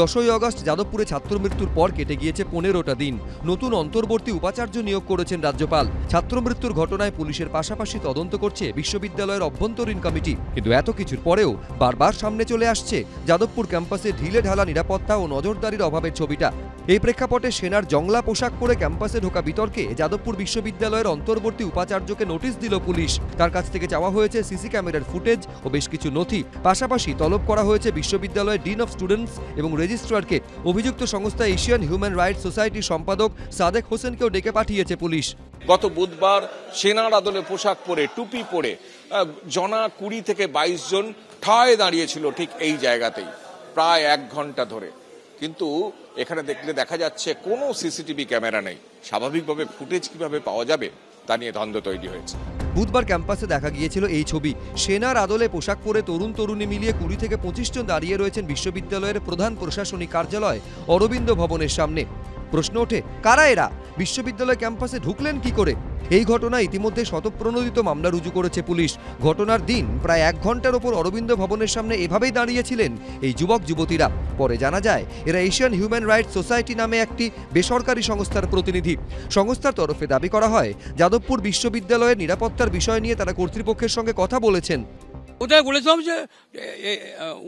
দশই আগস্ট যাদবপুরে ছাত্র মৃত্যুর পর কেটে গিয়েছে পনেরোটা দিন। নতুন অন্তর্বর্তী উপাচার্য নিয়োগ করেছেন রাজ্যপাল। ছাত্র মৃত্যুর ঘটনায় পুলিশের পাশাপাশি তদন্ত করছে বিশ্ববিদ্যালয়ের অভ্যন্তরীণ কমিটি। কিন্তু এত কিছুর পরেও বারবার সামনে চলে আসছে যাদবপুর ক্যাম্পাসে ঢিলে ঢালা নিরাপত্তা ও নজরদারির অভাবের ছবিটা। এই প্রেক্ষাপটে সেনার জংলা পোশাক পরে ক্যাম্পাসে ঢোকা বিতর্কে যাদবপুর বিশ্ববিদ্যালয়ের অন্তর্বর্তী উপাচার্যকে নোটিশ দিল পুলিশ। তার কাছ থেকে চাওয়া হয়েছে সিসি ক্যামেরার ফুটেজ ও বেশ কিছু নথি। পাশাপাশি তলব করা হয়েছে বিশ্ববিদ্যালয়ের ডিন অফ স্টুডেন্টস এবং রেজিস্ট্রারকে। অভিযুক্ত সংস্থা এশিয়ান হিউম্যান রাইটস সোসাইটির সম্পাদক সাদেক হোসেনকেও ডেকে পাঠিয়েছে পুলিশ। গত বুধবার সেনার আদলে পোশাক পরে, টুপি পরে জনা কুড়ি থেকে বাইশ জন ঠায় দাঁড়িয়েছিল ঠিক এই জায়গাতেই, প্রায় এক ঘণ্টা ধরে। কিন্তু এখানে দেখলে দেখা যাচ্ছে কোনো সিসিটিভি ক্যামেরা নেই। স্বাভাবিকভাবে ফুটেজ কীভাবে পাওয়া যাবে তা নিয়ে দ্বন্দ্ব তৈরি হয়েছে। বুধবার ক্যাম্পাসে দেখা গিয়েছিল এই ছবি। সেনার আদলে পোশাক পরে তরুণ তরুণী মিলিয়ে কুড়ি থেকে পঁচিশ জন দাঁড়িয়ে রয়েছেন বিশ্ববিদ্যালয়ের প্রধান প্রশাসনিক কার্যালয় অরবিন্দ ভবনের সামনে। প্রশ্ন ওঠে, কারা এরা? বিশ্ববিদ্যালয় ক্যাম্পাসে ঢুকলেন কি করে? এই ঘটনা ইতিমধ্যে শতপ্রণোদিত মামলা রুজু করেছে পুলিশ। ঘটনার দিন প্রায় এক ঘণ্টার ওপর অরবিন্দ ভবনের সামনে এভাবেই দাঁড়িয়েছিলেন এই যুবক যুবতীরা। পরে জানা যায়, এরা এশিয়ান হিউম্যান রাইটস সোসাইটি নামে একটি বেসরকারি সংস্থার প্রতিনিধি। সংস্থার তরফে দাবি করা হয়, যাদবপুর বিশ্ববিদ্যালয়ের নিরাপত্তার বিষয় নিয়ে তারা কর্তৃপক্ষের সঙ্গে কথা বলেছেন। ওটাই বলেছিলাম যে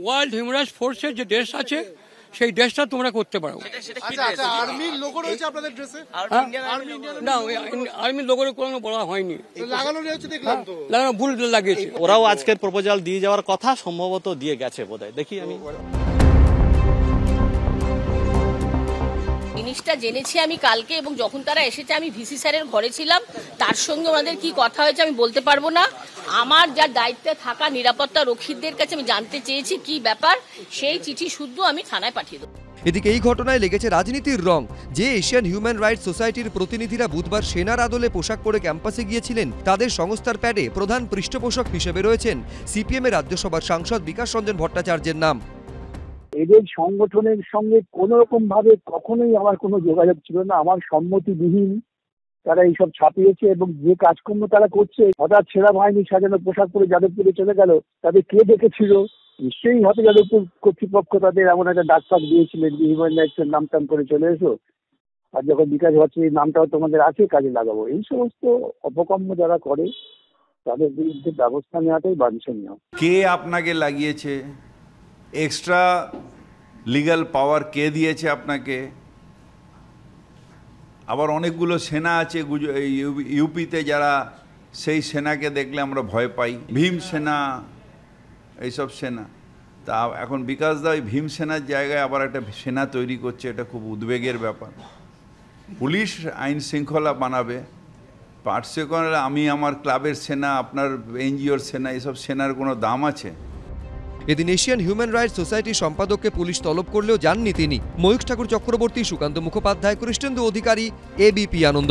ওয়ার্ল্ড হিউম্যান রাইটস ফোর্সের যে ড্রেস আছে সেই ড্রেসটা তোমরা করতে পারো। আচ্ছা আচ্ছা আর্মির লোগো রয়েছে আপনাদের ড্রেসে? না আর্মির লোকের কোনো বলা হয়নি। লাগানো রয়েছে দেখলাম তো। লাগানো ভুল লাগিয়েছে। ওরাও আজকের প্রপোজাল দিয়ে যাওয়ার কথা সম্ভবত দিয়ে গেছে বোধহয়। দেখি আমি। জিনিসটা জেনেছি আমি কালকে এবং যখন তারা এসেছে, আমি ভিসি স্যারের ঘরে ছিলাম। তার সঙ্গে ওনাদের কি কথা হয়েছে আমি বলতে পারব না। আমার যার দায়িত্বে থাকা নিরাপত্তা রক্ষীদের কাছে আমি জানতে চেয়েছি কি ব্যাপার, সেই চিঠি শুদ্ধ আমি থানায় পাঠিয়ে দেবো। এদিকে এই ঘটনায় লেগেছে রাজনীতির রং। যে এশিয়ান হিউম্যান রাইটস সোসাইটির প্রতিনিধিরা বুধবার সেনার আদলে পোশাক পরে ক্যাম্পাসে গিয়েছিলেন, তাদের সংস্থার প্যাডে প্রধান পৃষ্ঠপোষক হিসেবে রয়েছেন সিপিএম এর রাজ্যসভার সাংসদ বিকাশ রঞ্জন ভট্টাচার্যের নাম। এদের সংগঠনের সঙ্গে কোন রকম ভাবে কখনোই আমার কোনো যোগাযোগ ছিল না। আমার সম্মতিবিহীন তারা এইসব ছাপিয়েছে এবং যে কাজকর্ম তারা করছে, হঠাৎ সেরা বাহিনী সাজানো পোশাক পরে যাদবপুরে চলে গেল। তাদের কে দেখেছিল? নিশ্চয়ই হয়তো যাদবপুর কর্তৃপক্ষ তাদের এমন একটা ডাক ফাক দিয়েছিলেন যে হিউম্যান রাইটস নাম টাম করে চলে এসো। আর যখন বিকাশ এই নামটাও তোমাদের আছে, কাজে লাগাবো। এই সমস্ত অপকর্ম যারা করে, তাদের বিরুদ্ধে ব্যবস্থা নেওয়াটাই বাঞ্ছনীয়। কে আপনাকে লাগিয়েছে? এক্সট্রা লিগ্যাল পাওয়ার কে দিয়েছে আপনাকে? আবার অনেকগুলো সেনা আছে ইউপিতে যারা সেই সেনাকে দেখলে আমরা ভয় পাই। ভীম সেনা, এইসব সেনা। তা এখন বিকাশ দা ওই ভীম সেনার জায়গায় আবার একটা সেনা তৈরি করছে, এটা খুব উদ্বেগের ব্যাপার। পুলিশ আইন শৃঙ্খলা বানাবে। পার্শ্বকরণে আমি আমার ক্লাবের সেনা, আপনার এনজিওর সেনা, এসব সেনার কোনো দাম আছে? এদিন এশিয়ান হিউম্যান রাইটস সোসাইটির সম্পাদককে পুলিশ তলব করলেও যাননি তিনি। ময়ূখ ঠাকুর চক্রবর্তী, সুকান্ত মুখোপাধ্যায় কৃষ্ণেন্দু অধিকারী এবিপি আনন্দ।